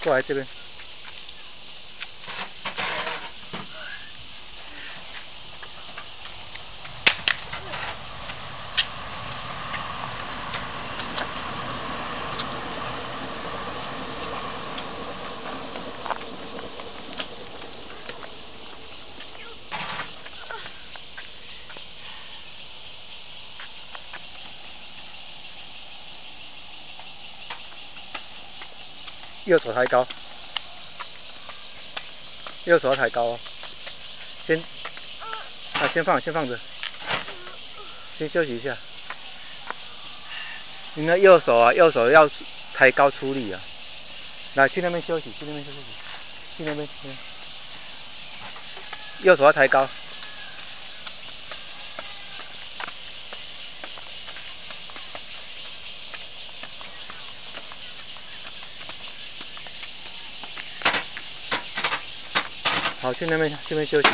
Катери. 右手抬高，右手要抬高哦。先，啊，先放，先放着，先休息一下。你那右手啊，右手要抬高出力啊。来，去那边休息，去那边休息，去那边。右手要抬高。好，去那边，去那边休息。